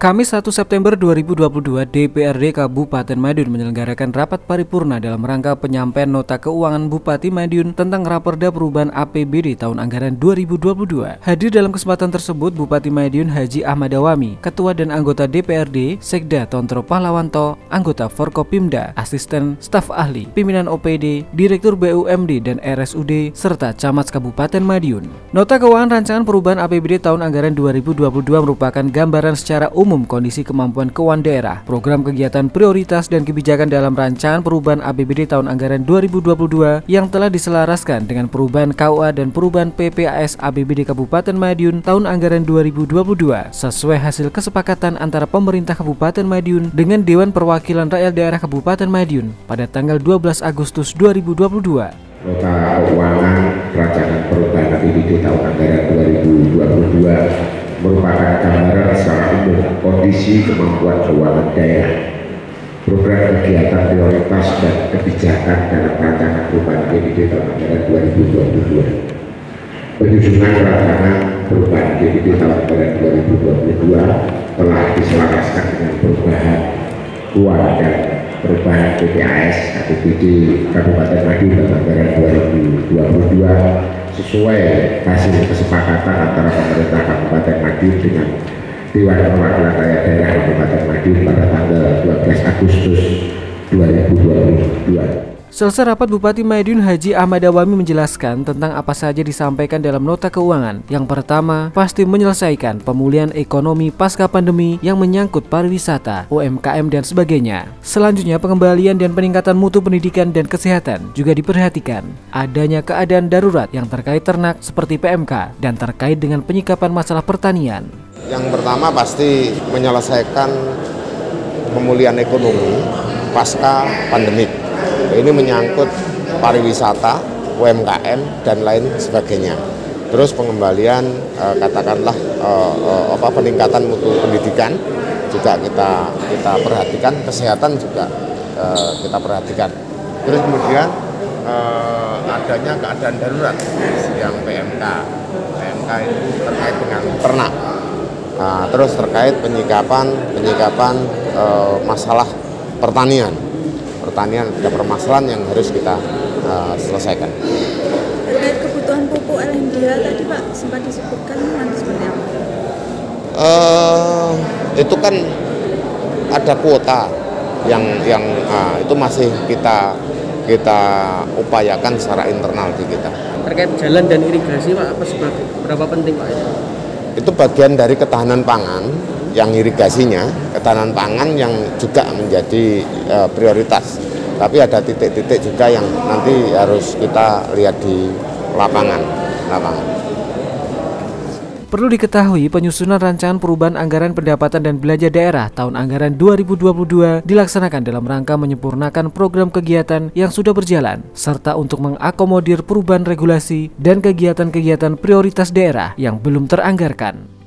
Kamis 1 September 2022, DPRD Kabupaten Madiun menyelenggarakan rapat paripurna dalam rangka penyampaian nota keuangan Bupati Madiun tentang Raperda Perubahan APBD tahun anggaran 2022. Hadir dalam kesempatan tersebut Bupati Madiun Haji Ahmad Awami, Ketua dan anggota DPRD, Sekda Tontro Pahlawanto, anggota Forkopimda, asisten staf ahli, pimpinan OPD, Direktur BUMD dan RSUD, serta Camat Kabupaten Madiun. Nota keuangan rancangan perubahan APBD tahun anggaran 2022 merupakan gambaran secara umum umum kondisi kemampuan keuangan daerah, program kegiatan prioritas dan kebijakan dalam rancangan perubahan APBD tahun anggaran 2022 yang telah diselaraskan dengan perubahan KUA dan perubahan PPAS APBD Kabupaten Madiun tahun anggaran 2022 sesuai hasil kesepakatan antara pemerintah Kabupaten Madiun dengan Dewan Perwakilan Rakyat Daerah Kabupaten Madiun pada tanggal 12 Agustus 2022. Nota keuangan rancangan perubahan APBD tahun anggaran 2022 merupakan gambaran secara umum kondisi kemampuan keuangan daerah, program kegiatan prioritas dan kebijakan dalam rancangan perubahan PDB tahun anggaran 2022. Penyusunan rancangan perubahan PDB tahun anggaran 2022 telah diselaraskan dengan perubahan keuangan dan perubahan PPAS APBD Kabupaten Madiun tahun anggaran 2022 sesuai hasil kesepakatan antara pemerintah Kabupaten Madiun dengan Dewan Perwakilan Rakyat Daerah Kabupaten Madiun pada tanggal 12 Agustus 2022. Selesai rapat Bupati Madiun Haji Ahmad Awami menjelaskan tentang apa saja disampaikan dalam nota keuangan. Yang pertama, pasti menyelesaikan pemulihan ekonomi pasca pandemi yang menyangkut pariwisata, UMKM dan sebagainya. Selanjutnya, pengembalian dan peningkatan mutu pendidikan dan kesehatan juga diperhatikan. Adanya keadaan darurat yang terkait ternak seperti PMK dan terkait dengan penyikapan masalah pertanian. Yang pertama pasti menyelesaikan pemulihan ekonomi pasca pandemik ini menyangkut pariwisata, UMKM dan lain sebagainya. Terus pengembalian eh, katakanlah eh, eh, apa peningkatan mutu pendidikan juga kita kita perhatikan, kesehatan juga eh, kita perhatikan. Terus kemudian eh, adanya keadaan darurat yang PMK. PMK itu terkait dengan ternak. Nah, terus terkait penyikapan penyikapan eh, masalah pertanian pertanian ada permasalahan yang harus kita uh, selesaikan. Terkait kebutuhan pupuk LNDH tadi Pak sempat disebutkan nanti seperti apa? Uh, itu kan ada kuota yang yang uh, itu masih kita kita upayakan secara internal di kita. Terkait jalan dan irigasi Pak, apa sebagai, berapa penting Pak? Itu bagian dari ketahanan pangan yang irigasinya, ketahanan pangan yang juga menjadi e, prioritas. Tapi ada titik-titik juga yang nanti harus kita lihat di lapangan. lapangan. Perlu diketahui, penyusunan rancangan perubahan anggaran pendapatan dan belanja daerah tahun anggaran 2022 dilaksanakan dalam rangka menyempurnakan program kegiatan yang sudah berjalan, serta untuk mengakomodir perubahan regulasi dan kegiatan-kegiatan prioritas daerah yang belum teranggarkan.